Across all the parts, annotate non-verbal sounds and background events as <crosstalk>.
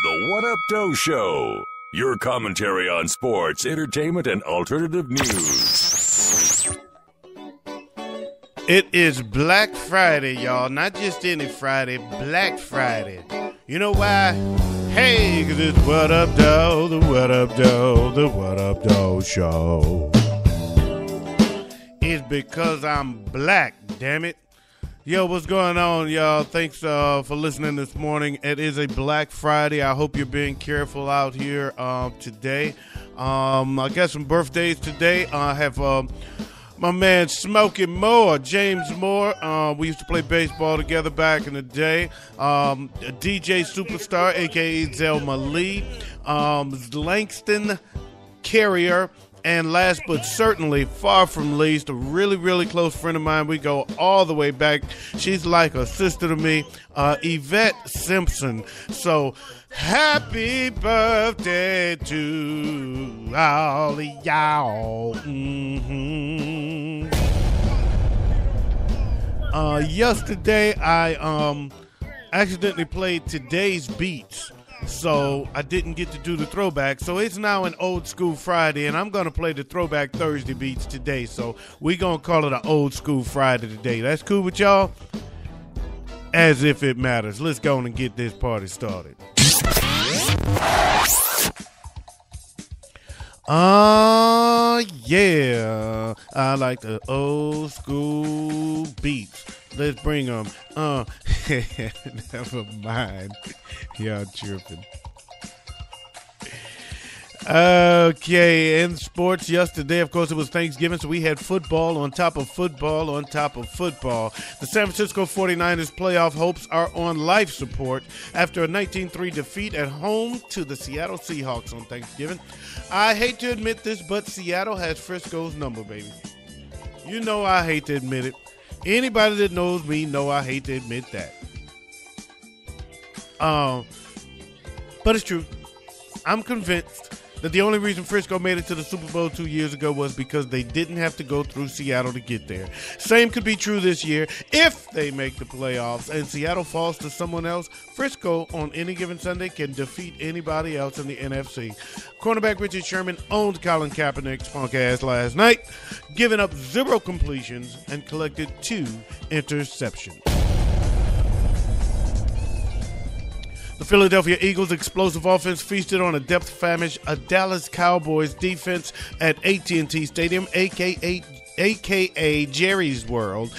The What Up Doe Show. Your commentary on sports, entertainment, and alternative news. It is Black Friday, y'all. Not just any Friday, Black Friday. You know why? Hey, cause it's What Up Doe, the What Up Doe, the What Up Doe Show. It's because I'm black, damn it. Yo, what's going on, y'all? Thanks uh, for listening this morning. It is a Black Friday. I hope you're being careful out here uh, today. Um, I got some birthdays today. I have uh, my man Smokey Moore, James Moore. Uh, we used to play baseball together back in the day. Um, DJ superstar, aka Zelma Lee. Um, Langston Carrier. And last but certainly far from least, a really, really close friend of mine. We go all the way back. She's like a sister to me, uh, Yvette Simpson. So happy birthday to all of y'all. Mm-hmm. Uh, yesterday, I um, accidentally played today's beats so I didn't get to do the throwback. So it's now an old school Friday, and I'm gonna play the throwback Thursday beats today. So we gonna call it an old school Friday today. That's cool with y'all? As if it matters. Let's go and get this party started. Oh, yeah. I like the old school beats. Let's bring them. Uh, <laughs> never mind. <laughs> Y'all tripping. Okay, in sports yesterday, of course, it was Thanksgiving, so we had football on top of football on top of football. The San Francisco 49ers playoff hopes are on life support after a 19 3 defeat at home to the Seattle Seahawks on Thanksgiving. I hate to admit this, but Seattle has Frisco's number, baby. You know I hate to admit it. Anybody that knows me know I hate to admit that. Um, but it's true. I'm convinced that the only reason Frisco made it to the Super Bowl two years ago was because they didn't have to go through Seattle to get there. Same could be true this year if they make the playoffs and Seattle falls to someone else. Frisco on any given Sunday can defeat anybody else in the NFC. Cornerback Richard Sherman owned Colin Kaepernick's punk ass last night, giving up zero completions and collected two interceptions. The Philadelphia Eagles' explosive offense feasted on a depth-famished a Dallas Cowboys defense at AT&T Stadium, aka aka Jerry's World.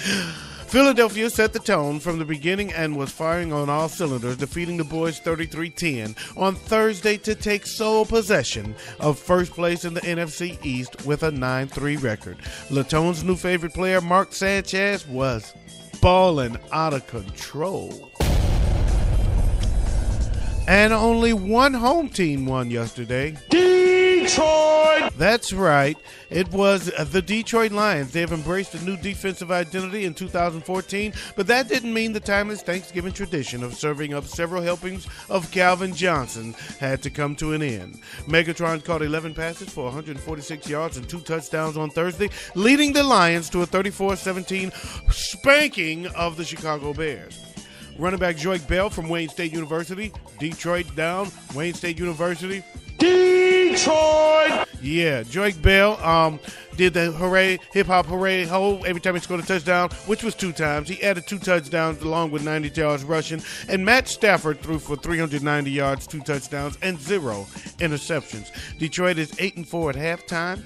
Philadelphia set the tone from the beginning and was firing on all cylinders, defeating the boys 33-10 on Thursday to take sole possession of first place in the NFC East with a 9-3 record. Latone's new favorite player, Mark Sanchez, was balling out of control. And only one home team won yesterday. Detroit! That's right. It was the Detroit Lions. They have embraced a new defensive identity in 2014, but that didn't mean the timeless Thanksgiving tradition of serving up several helpings of Calvin Johnson had to come to an end. Megatron caught 11 passes for 146 yards and two touchdowns on Thursday, leading the Lions to a 34 17 spanking of the Chicago Bears. Running back Joique Bell from Wayne State University. Detroit down. Wayne State University. Detroit! Yeah, Joique Bell um, did the hooray, hip hop hooray ho every time he scored a touchdown, which was two times. He added two touchdowns along with 90 yards rushing. And Matt Stafford threw for 390 yards, two touchdowns, and zero interceptions. Detroit is 8 and 4 at halftime.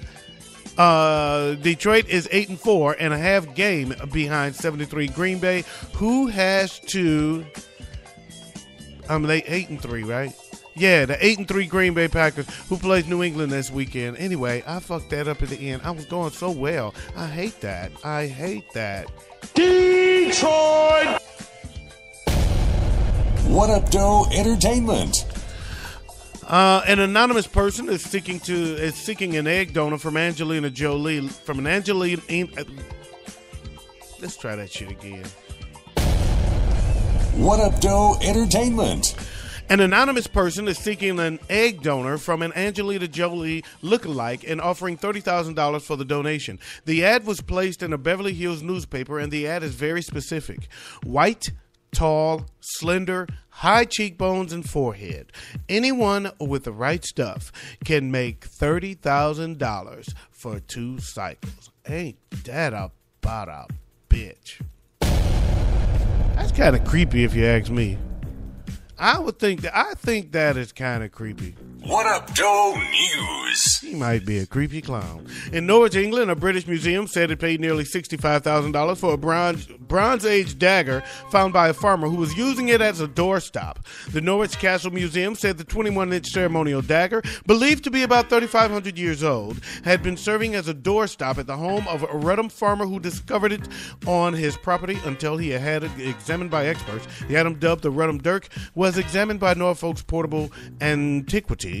Uh, Detroit is eight and four and a half game behind 73 Green Bay, who has to. I'm um, late eight and three, right? Yeah, the eight and three Green Bay Packers, who plays New England this weekend. Anyway, I fucked that up at the end. I was going so well. I hate that. I hate that. Detroit! What Up Doe Entertainment. Uh, an anonymous person is seeking to is seeking an egg donor from Angelina Jolie from an Angelina. Uh, let's try that shit again. What Up Doe Entertainment. An anonymous person is seeking an egg donor from an Angelina Jolie lookalike and offering $30,000 for the donation. The ad was placed in a Beverly Hills newspaper, and the ad is very specific white, tall, slender, high cheekbones and forehead. Anyone with the right stuff can make $30,000 for two cycles. Ain't that about a bitch? That's kind of creepy if you ask me. I would think that I think that is kind of creepy. What up, Doe News? He might be a creepy clown. In Norwich, England, a British museum said it paid nearly $65,000 for a bronze, bronze Age dagger found by a farmer who was using it as a doorstop. The Norwich Castle Museum said the 21 inch ceremonial dagger, believed to be about 3,500 years old, had been serving as a doorstop at the home of a Rudham farmer who discovered it on his property until he had it examined by experts. The item dubbed the Rudham Dirk was examined by Norfolk's Portable Antiquities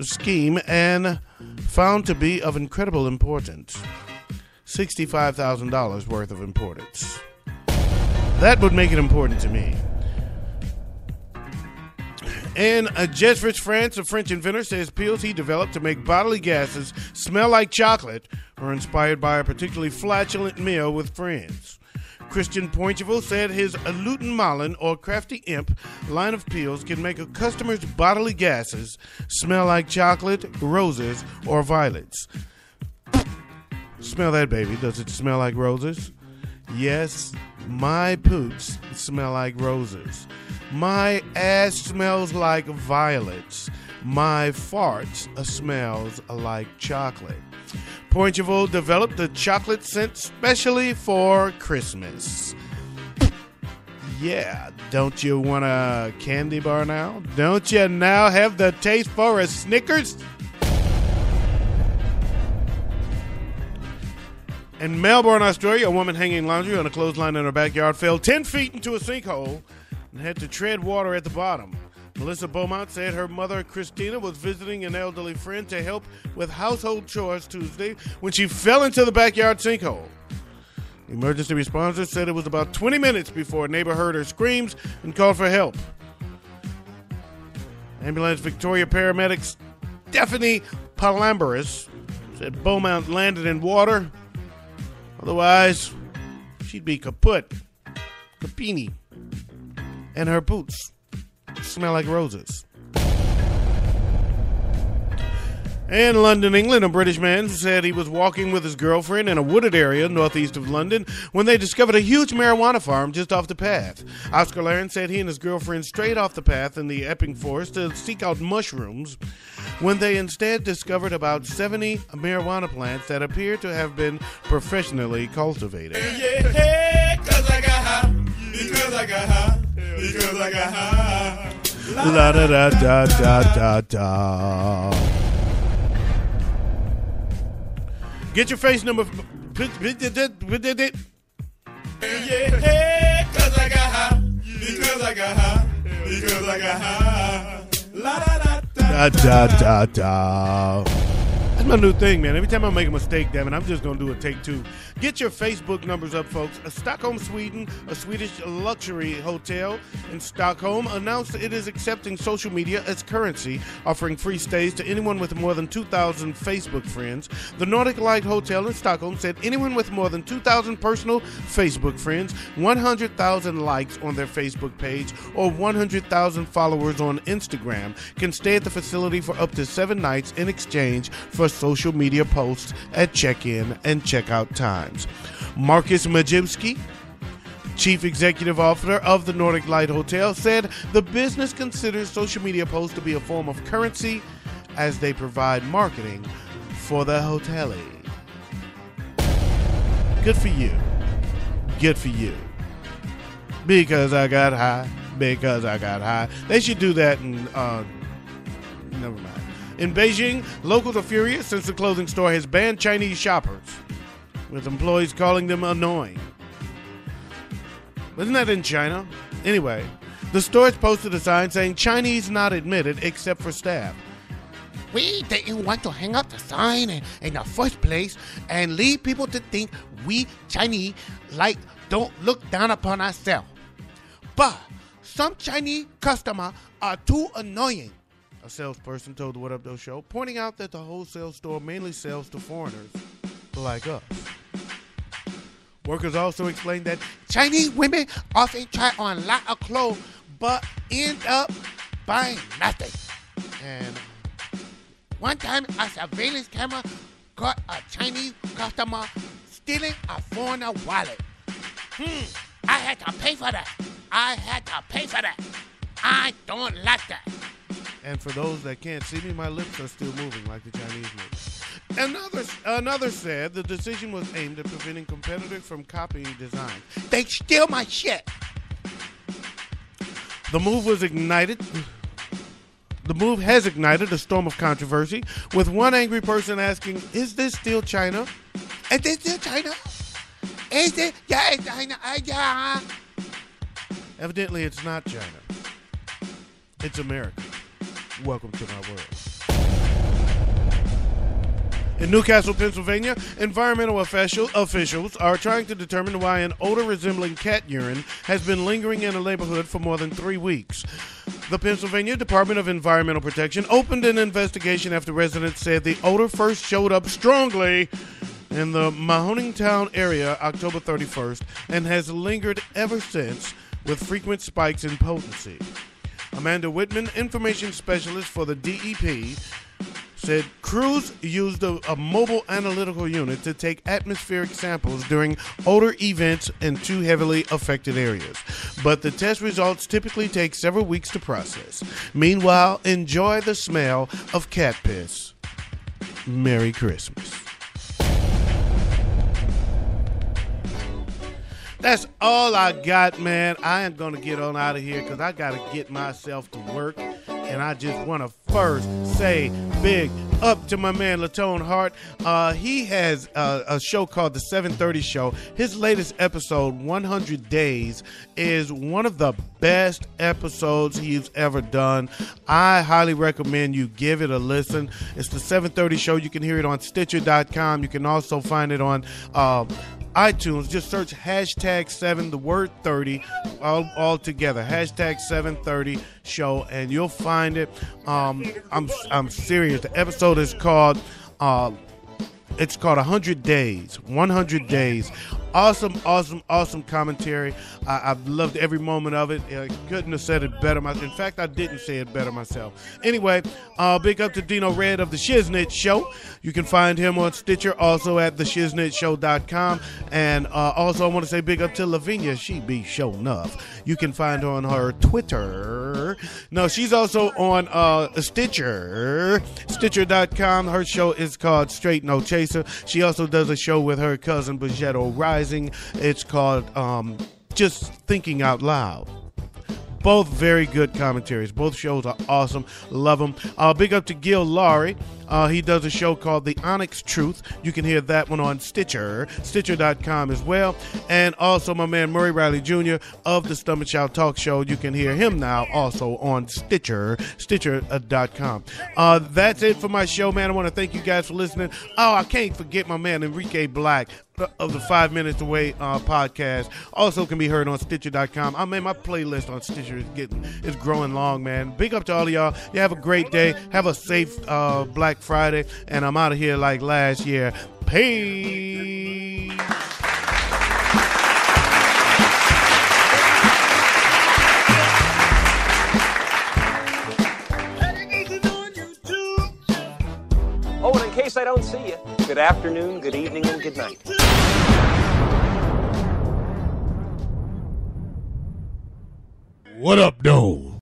scheme and found to be of incredible importance. $65,000 worth of importance. That would make it important to me. In uh, Jesrich, France, a French inventor says pills he developed to make bodily gases smell like chocolate were inspired by a particularly flatulent meal with friends. Christian Poincheval said his Lutin Malin or Crafty Imp line of peels can make a customer's bodily gases smell like chocolate, roses, or violets. smell that, baby. Does it smell like roses? Yes, my poops smell like roses. My ass smells like violets. My farts smells like chocolate. Poincheval developed the chocolate scent specially for Christmas. Yeah, don't you want a candy bar now? Don't you now have the taste for a Snickers? In Melbourne, Australia, a woman hanging laundry on a clothesline in her backyard fell 10 feet into a sinkhole and had to tread water at the bottom. Melissa Beaumont said her mother, Christina, was visiting an elderly friend to help with household chores Tuesday when she fell into the backyard sinkhole. Emergency responders said it was about 20 minutes before a neighbor heard her screams and called for help. Ambulance Victoria paramedic Stephanie Palambaris said Beaumont landed in water. Otherwise, she'd be kaput, capini, and her boots smell like roses. In London, England, a British man said he was walking with his girlfriend in a wooded area northeast of London when they discovered a huge marijuana farm just off the path. Oscar Laren said he and his girlfriend strayed off the path in the Epping Forest to seek out mushrooms when they instead discovered about 70 marijuana plants that appear to have been professionally cultivated. Yeah, La da da da da da da. Get your face number. Yeah, cause I got high, because I got high, because I got high. La da da Da da da da. That's my new thing, man. Every time I make a mistake, it, I'm just gonna do a take two. Get your Facebook numbers up, folks. A Stockholm, Sweden, a Swedish luxury hotel in Stockholm announced it is accepting social media as currency, offering free stays to anyone with more than 2,000 Facebook friends. The Nordic Light Hotel in Stockholm said anyone with more than 2,000 personal Facebook friends, 100,000 likes on their Facebook page, or 100,000 followers on Instagram can stay at the facility for up to seven nights in exchange for social media posts at check-in and check out times. Marcus Majewski, Chief Executive Officer of the Nordic Light Hotel, said the business considers social media posts to be a form of currency as they provide marketing for the hotel. Good for you. Good for you. Because I got high. Because I got high. They should do that in, uh, never mind. In Beijing, locals are furious since the clothing store has banned Chinese shoppers, with employees calling them annoying. Isn't that in China? Anyway, the store has posted a sign saying Chinese not admitted except for staff. We didn't want to hang up the sign in, in the first place and lead people to think we Chinese like don't look down upon ourselves. But some Chinese customer are too annoying. A salesperson told the What Up Doe show, pointing out that the wholesale store mainly sells to foreigners like us. Workers also explained that Chinese women often try on a lot of clothes but end up buying nothing. And one time, a surveillance camera caught a Chinese customer stealing a foreigner wallet. Hmm, I had to pay for that. I had to pay for that. I don't like that. And for those that can't see me, my lips are still moving like the Chinese move. Another, another said the decision was aimed at preventing competitors from copying designs. They steal my shit. The move was ignited. The move has ignited a storm of controversy, with one angry person asking, "Is this still China? Is this still China? Is it? Yeah, it's China. Uh, yeah." Evidently, it's not China. It's America. Welcome to my world. In Newcastle, Pennsylvania, environmental official, officials are trying to determine why an odor resembling cat urine has been lingering in a neighborhood for more than three weeks. The Pennsylvania Department of Environmental Protection opened an investigation after residents said the odor first showed up strongly in the Mahoningtown area October 31st and has lingered ever since with frequent spikes in potency. Amanda Whitman, information specialist for the DEP, said crews used a, a, mobile analytical unit to take atmospheric samples during odor events in two heavily affected areas. But the test results typically take several weeks to process. Meanwhile, enjoy the smell of cat piss. Merry Christmas. That's all I got, man. I am going to get on out of here because I got to get myself to work. And I just want to first say big up to my man Latone Heart. Uh, he has uh, a show called The 730 Show. His latest episode, 100 Days, is one of the best episodes he's ever done. I highly recommend you give it a listen. It's The 730 Show. You can hear it on Stitcher.com. You can also find it on. Uh, iTunes, just search hashtag seven, the word 30, all, all together. Hashtag 730 show, and you'll find it. Um, I'm, I'm serious. The episode is called, uh, it's called 100 Days. 100 Days awesome, awesome, awesome commentary. I, have loved every moment of it. I couldn't have said it better. In fact, I didn't say it better myself. Anyway, uh, big up to Dino Red of the Shiznit Show. You can find him on Stitcher, also at theshiznitshow.com. And uh, also, I want to say big up to Lavinia. She be show enough. You can find her on her Twitter. No, she's also on uh, Stitcher, Stitcher.com. Her show is called Straight No Chaser. She also does a show with her cousin, Bajetto Rise it's called um, Just Thinking Out Loud. Both very good commentaries. Both shows are awesome. Love them. Uh, big up to Gil Laurie. Uh, he does a show called The Onyx Truth. You can hear that one on Stitcher, Stitcher.com as well. And also my man Murray Riley Jr. of the Stomp and Shout Talk Show. You can hear him now also on Stitcher, Stitcher.com. Uh, that's it for my show, man. I want to thank you guys for listening. Oh, I can't forget my man Enrique Black of the Five Minutes Away uh, podcast. Also can be heard on Stitcher.com. I mean, my playlist on Stitcher is getting is growing long, man. Big up to all of y'all. You have a great day. Have a safe uh, Black Friday, and I'm out of here like last year. Peace. Oh, and in case I don't see you, good afternoon, good evening, and good night. What up, though?